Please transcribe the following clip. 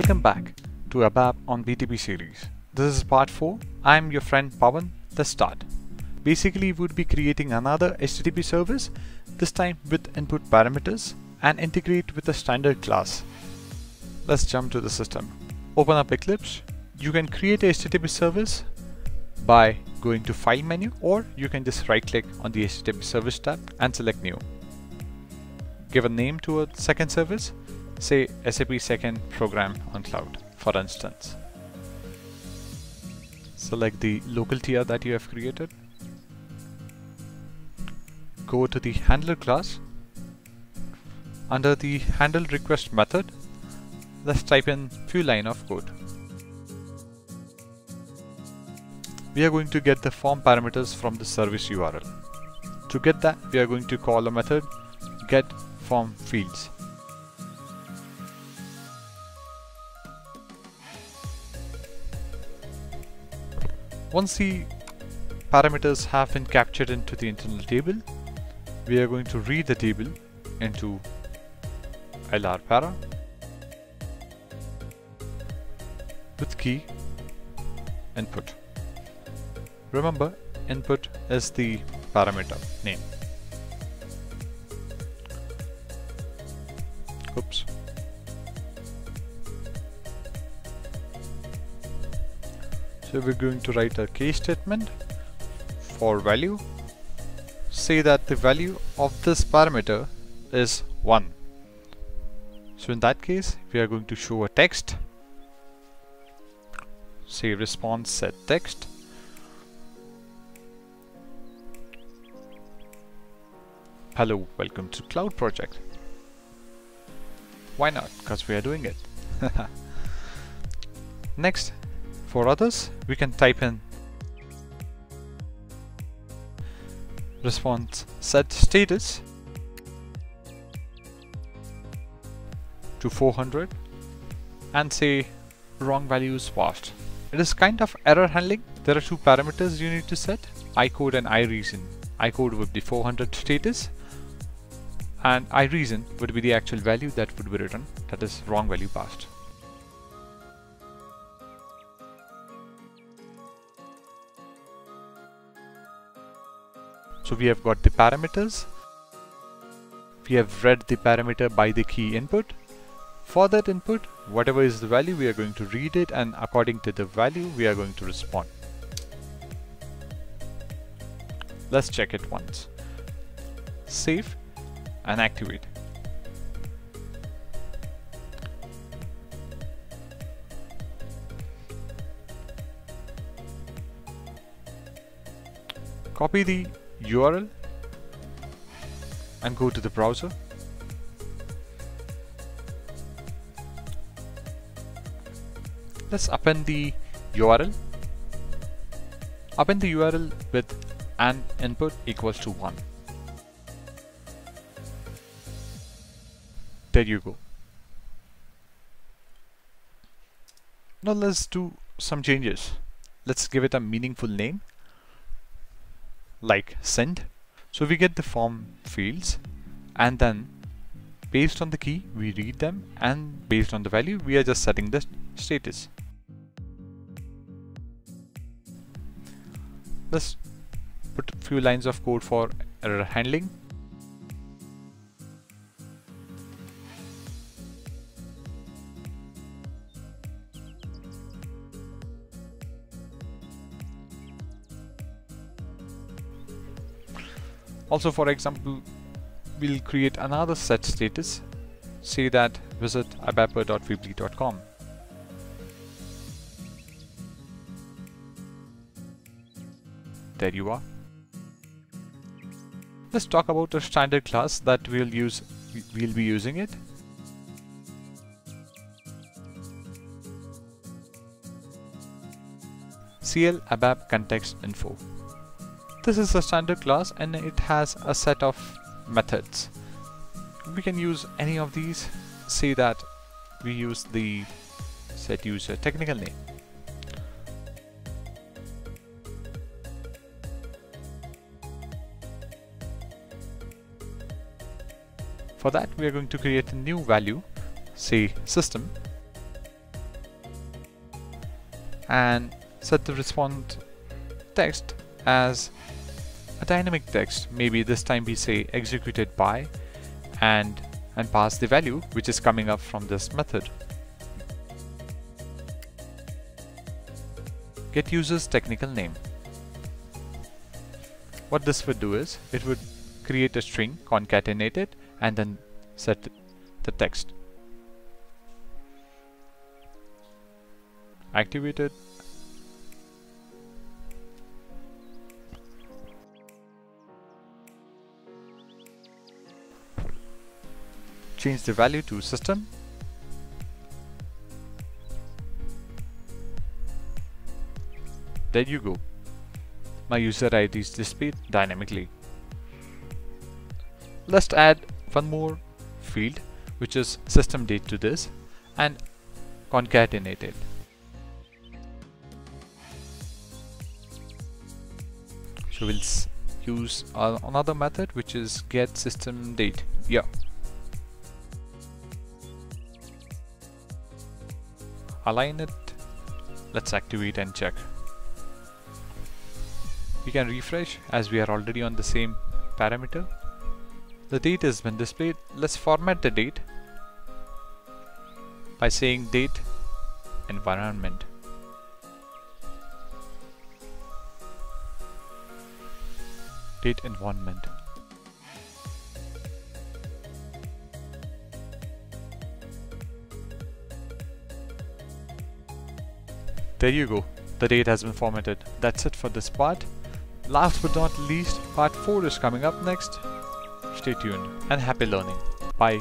Welcome back to ABAP on BTP series. This is part 4. I am your friend Pavan. Let's start. Basically, we would be creating another HTTP service, this time with input parameters and integrate with a standard class. Let's jump to the system. Open up Eclipse. You can create a HTTP service by going to File menu or you can just right click on the HTTP service tab and select New. Give a name to a second service, say SAP Second Program on Cloud for instance. Select the local tier that you have created. Go to the handler class. Under the handle request method, let's type in few line of code. We are going to get the form parameters from the service URL. To get that, we are going to call a method get form fields. Once the parameters have been captured into the internal table, we are going to read the table into LR para with key input. Remember, input is the parameter name. Oops. So we're going to write a case statement for value. Say that the value of this parameter is 1. So in that case, we are going to show a text. Say response set text. Hello, welcome to Cloud Project. Why not? Because we are doing it. Next, for others, we can type in response set status to 400 and say wrong values passed. It is kind of error handling. There are two parameters you need to set, iCode and iReason. iCode would be 400 status and iReason would be the actual value that would be written, that is wrong value passed. So we have got the parameters. We have read the parameter by the key input. For that input, whatever is the value, we are going to read it and according to the value, we are going to respond. Let's check it once. Save and activate. Copy the URL and go to the browser. Let's append the URL. Append the URL with an input equals to 1. There you go. Now let's do some changes. Let's give it a meaningful name like send. So we get the form fields and then based on the key we read them and based on the value we are just setting the status. Let's put a few lines of code for error handling. Also for example, we'll create another set status. Say that visit abapper.weebly.com. There you are. Let's talk about a standard class that we'll use we'll be using it. CL ABAP context info. This is a standard class and it has a set of methods. We can use any of these. Say that we use the set user technical name. For that we are going to create a new value, say system, and set the response text as a dynamic text. Maybe this time we say executed by and and pass the value which is coming up from this method. Get user's technical name. What this would do is it would create a string, concatenate it, and then set the text. Activated. Change the value to system. There you go. My user ID is displayed dynamically. Let's add one more field which is system date to this and concatenate it. So we'll use another method which is get system date. Yeah. Align it. Let's activate and check. We can refresh as we are already on the same parameter. The date has been displayed. Let's format the date by saying date environment. Date environment. There you go. The date has been formatted. That's it for this part. Last but not least, part 4 is coming up next. Stay tuned and happy learning. Bye.